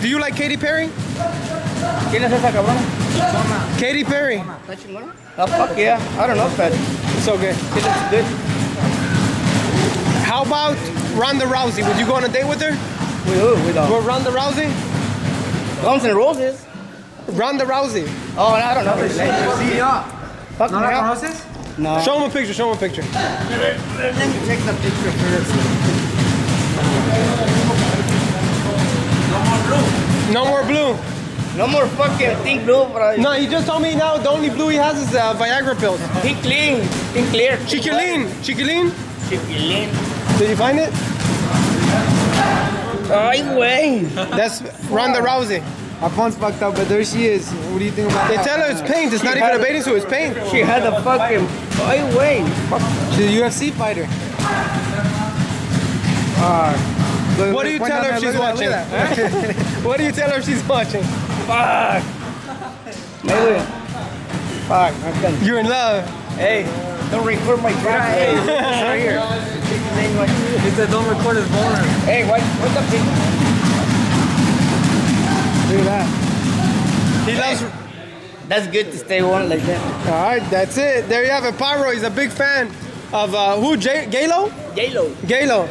Do you like Katy Perry? ¿Quién es esa cabrona? Katy Perry. ¿Está chingona? Oh, fuck yeah. I don't know, but It's okay. she looks good. How about Ronda Rousey? Would you go on a date with her? With who? With uh, With Ronda Rousey? Guns N' Roses? Ronda Rousey. Oh, I don't know. Fuck ¿No me la up. conoces? No. Show him a picture, show him a picture. Let me check the picture first. No more blue. No more fucking think blue, bro. No, he just told me now the only blue he has is uh, Viagra pills. Think clean. Think clear. Chiquilin. Chiquilin. Chiquilin. Did you find it? Ay, güey. That's Ronda Rousey. Our phone's fucked up, but there she is. What do you think about They that? They tell her it's paint. It's not even a bathing suit. It's paint. She had a fucking. Güey. Fuck. She's a UFC fighter. Uh, look- What do you tell her if she's watching? that, look at that. What do you tell her if she's watching? Fuck. Maybe. Fuck. Can. You're in love. Hey, don't record my drag. Hey, right here. He said don't record his boner. Hey, what? What's up, dude? Look at that. He loves. That's good to stay on like that. All right, that's it. There you have it. Pajaro. He's a big fan of uh, who? J- Galo? J-Lo. Galo.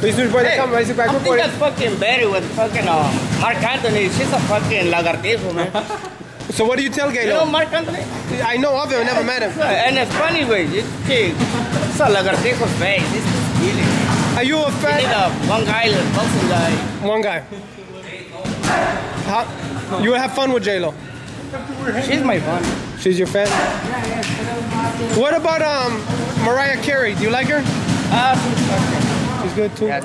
Please do Hey, come right back I think report. that's fucking better with fucking uh, Marc Anthony. She's a fucking lagartijo, man. So what do you tell You know Galo? Marc Anthony? I know of him. I never met him. And it's funny, way. It's, it's a lagartijo's face. It's just killing. Are you a You need fan? a one guy, a boxing guy. One guy. How, you will have fun with J Lo. She's my fun. She's your fan. What about um Mariah Carey? Do you like her? Ah, she's good too. Yeah.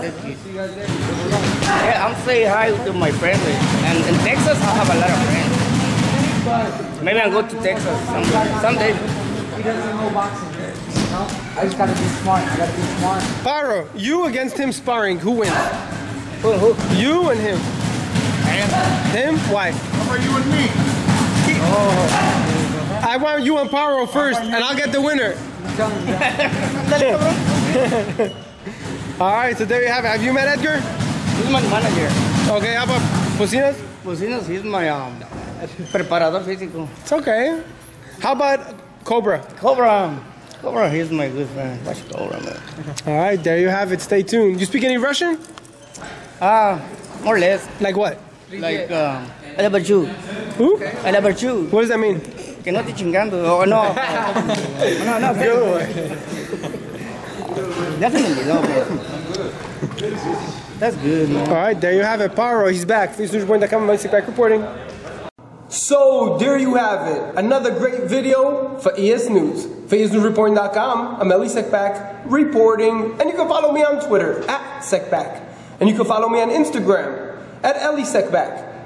Yeah, I'm saying hi to my friends. And in Texas, I have a lot of friends. Maybe I'll go to Texas someday. someday. He doesn't know boxing. I just gotta be smart. I gotta be smart. Pajaro, you against him sparring. Who wins? Who, who? You and him. Him? Why? How about you and me? Oh. I want you and Pajaro first, and I'll get the winner. All right, so there you have it. Have you met Edgar? He's my manager. Okay, how about Pusinas? Pusinos, he's my um, preparador físico. It's okay. How about Cobra? Cobra, Cobra, he's my good friend. Watch Cobra, man. All right, there you have it. Stay tuned. You speak any Russian? Ah, more or less. Like what? Like, um, I love you. Who? I love you. What does that mean? Que no te chingando. Oh, no. no, no. Definitely, no, bro. That's good, man. All right, there you have it. Pajaro, he's back. FaceNewsReport.com, Mike back reporting. So, there you have it. Another great video for ES News. FaceNewsReport.com, I'm Elie Seckbach reporting. And you can follow me on Twitter, at Seckbach. And you can follow me on Instagram, at Elie Seckbach,